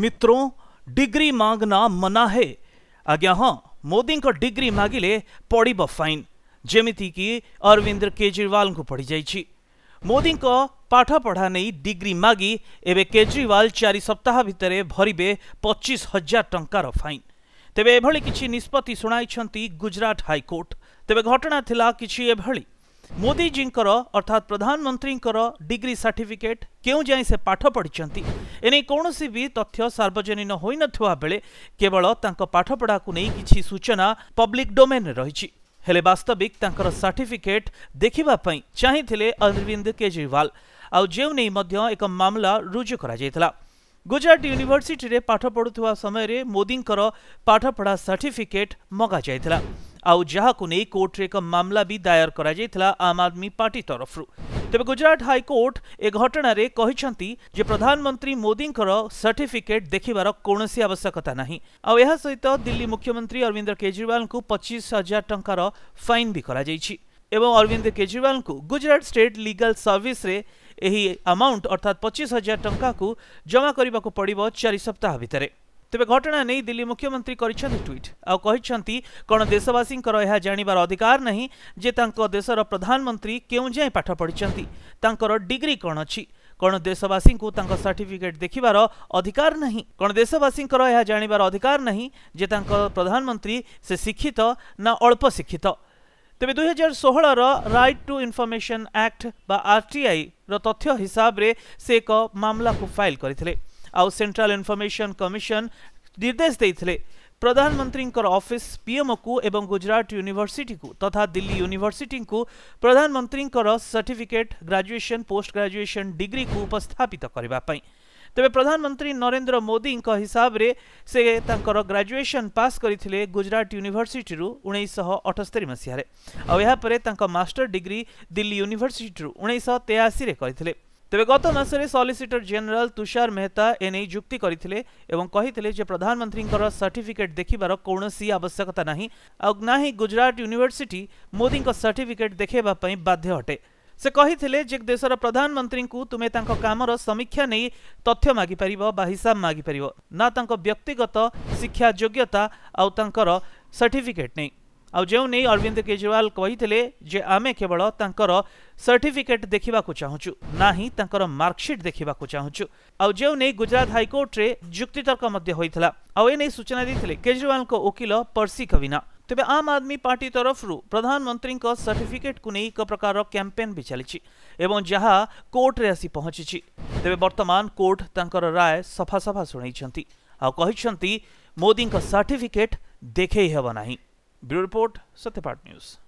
मित्रों डिग्री मांगना मना है आज्ञा हाँ मोदी डिग्री मागिले पड़ब फाइन जमीती कि अरविंद केजरीवाल को पड़ जा मोदी पाठ पढ़ा नहीं डिग्री मागि एवं केजरीवाल चार सप्ताह भितर भरवे पचीस हजार टकर फाइन तेरे एभली कि निष्पत्ति शुणाई गुजरात हाइकोर्ट तेरे घटना थी किसी ମୋଦିଜୀଙ୍କର ଅର୍ଥାତ୍ ପ୍ରଧାନମନ୍ତ୍ରୀଙ୍କର ଡିଗ୍ରୀ ସାର୍ଟିଫିକେଟ୍ କେଉଁ ଯାଏଁ ସେ ପାଠ ପଢ଼ିଛନ୍ତି ଏନେଇ କୌଣସି ବି ତଥ୍ୟ ସାର୍ବଜନୀନ ହୋଇନଥିବା ବେଳେ କେବଳ ତାଙ୍କ ପାଠପଢ଼ାକୁ ନେଇ କିଛି ସୂଚନା ପବ୍ଲିକ୍ ଡୋମେନ୍ରେ ରହିଛି ହେଲେ ବାସ୍ତବିକ ତାଙ୍କର ସାର୍ଟିଫିକେଟ୍ ଦେଖିବା ପାଇଁ ଚାହିଁଥିଲେ ଅରବିନ୍ଦ କେଜରିୱାଲ ଆଉ ଯେଉଁ ନେଇ ମଧ୍ୟ ଏକ ମାମଲା ରୁଜୁ କରାଯାଇଥିଲା ଗୁଜରାଟ ୟୁନିଭର୍ସିଟିରେ ପାଠ ପଢ଼ୁଥିବା ସମୟରେ ମୋଦିଙ୍କର ପାଠପଢ଼ା ସାର୍ଟିଫିକେଟ୍ ମଗାଯାଇଥିଲା आई कोर्टे एक मामला भी दायर करा जाइथला आम आदमी पार्टी तरफ तबे गुजरात हाइकोर्ट ए घटन कही प्रधानमंत्री मोदी सर्टिफिकेट देखार कौन आवश्यकता नहीं सहित दिल्ली मुख्यमंत्री अरविंद केजरीवाल को पचीस हजार टकर फाइन भी कर अरविंद केजरीवाल को Gujarat state legal service amount अर्थात पचीस हजार टाक जमा करने को पड़े चार सप्ताह भितर ତେବେ ଘଟଣା ନେଇ ଦିଲ୍ଲୀ ମୁଖ୍ୟମନ୍ତ୍ରୀ କରିଛନ୍ତି ଟ୍ୱିଟ୍ ଆଉ କହିଛନ୍ତି କ'ଣ ଦେଶବାସୀଙ୍କର ଏହା ଜାଣିବାର ଅଧିକାର ନାହିଁ ଯେ ତାଙ୍କ ଦେଶର ପ୍ରଧାନମନ୍ତ୍ରୀ କେଉଁ ଯାଏଁ ପାଠ ପଢ଼ିଛନ୍ତି ତାଙ୍କର ଡିଗ୍ରୀ କ'ଣ ଅଛି କ'ଣ ଦେଶବାସୀଙ୍କୁ ତାଙ୍କ ସାର୍ଟିଫିକେଟ୍ ଦେଖିବାର ଅଧିକାର ନାହିଁ କ'ଣ ଦେଶବାସୀଙ୍କର ଏହା ଜାଣିବାର ଅଧିକାର ନାହିଁ ଯେ ତାଙ୍କ ପ୍ରଧାନମନ୍ତ୍ରୀ ସେ ଶିକ୍ଷିତ ନା ଅଳ୍ପ ଶିକ୍ଷିତ ତେବେ ଦୁଇ ହଜାର ଷୋହଳର ରାଇଟ୍ ଟୁ ଇନଫର୍ମେସନ୍ ଆକ୍ଟ ବା ଆର୍ଟିଆଇର ତଥ୍ୟ ହିସାବରେ ସେ ଏକ ମାମଲାକୁ ଫାଇଲ୍ କରିଥିଲେ ଆଉ ସେଣ୍ଟ୍ରାଲ ଇନଫର୍ମେସନ୍ କମିଶନ ନିର୍ଦ୍ଦେଶ ଦେଇଥିଲେ ପ୍ରଧାନମନ୍ତ୍ରୀଙ୍କର ଅଫିସ୍ ପିଏମ୍ଓକୁ ଏବଂ ଗୁଜରାଟ ୟୁନିଭର୍ସିଟିକୁ ତଥା ଦିଲ୍ଲୀ ୟୁନିଭର୍ସିଟିଙ୍କୁ ପ୍ରଧାନମନ୍ତ୍ରୀଙ୍କର ସାର୍ଟିଫିକେଟ୍ ଗ୍ରାଜୁଏସନ୍ ପୋଷ୍ଟ ଗ୍ରାଜୁଏସନ୍ ଡିଗ୍ରୀକୁ ଉପସ୍ଥାପିତ କରିବା ପାଇଁ ତେବେ ପ୍ରଧାନମନ୍ତ୍ରୀ ନରେନ୍ଦ୍ର ମୋଦିଙ୍କ ହିସାବରେ ସେ ତାଙ୍କର ଗ୍ରାଜୁଏସନ୍ ପାସ୍ କରିଥିଲେ ଗୁଜରାଟ ୟୁନିଭର୍ସିଟିରୁ ଉଣେଇଶହ ଅଠସ୍ତରୀ ମସିହାରେ ଆଉ ଏହାପରେ ତାଙ୍କ ମାଷ୍ଟର ଡିଗ୍ରୀ ଦିଲ୍ଲୀ ୟୁନିଭର୍ସିଟିରୁ ଉଣେଇଶହ ତେୟାଅଶୀରେ କରିଥିଲେ ତେବେ ଗତ ମାସରେ ସଲିସିଟର ଜେନେରାଲ ତୁଷାର ମେହତା ଏନେଇ ଯୁକ୍ତି କରିଥିଲେ ଏବଂ କହିଥିଲେ ଯେ ପ୍ରଧାନମନ୍ତ୍ରୀଙ୍କର ସାର୍ଟିଫିକେଟ୍ ଦେଖିବାର କୌଣସି ଆବଶ୍ୟକତା ନାହିଁ ଆଉ ନାହିଁ ଗୁଜରାଟ ୟୁନିଭର୍ସିଟି ମୋଦିଙ୍କ ସାର୍ଟିଫିକେଟ୍ ଦେଖାଇବା ପାଇଁ ବାଧ୍ୟ ଅଟେ ସେ କହିଥିଲେ ଯେ ଦେଶର ପ୍ରଧାନମନ୍ତ୍ରୀଙ୍କୁ ତୁମେ ତାଙ୍କ କାମର ସମୀକ୍ଷା ନେଇ ତଥ୍ୟ ମାଗିପାରିବ ବା ହିସାବ ମାଗିପାରିବ ନା ତାଙ୍କ ବ୍ୟକ୍ତିଗତ ଶିକ୍ଷା ଯୋଗ୍ୟତା ଆଉ ତାଙ୍କର ସାର୍ଟିଫିକେଟ୍ ନେଇ आज आउने अरविंद केजरीवाल कही आम केवल सर्टिफिकेट देखा चाहूँ ना ही मार्कसीट देखा चाहूँ आउ जो नहीं गुजरात हाइकोर्टे जुक्तितर्क होता आउने सूचना देते केजरीवाल वकिल परसी कविना तेज आम आदमी पार्टी तरफ प्रधानमंत्री सर्टिफिकेट को नहीं एक प्रकार कैंपेन भी चली जहाँ कोर्टे आँची तेज बर्तमान कोर्ट तर राय सफा सफा शुणी आ मोदी सर्टिफिकेट देखे हेबना Bureau Report, Satyapart News.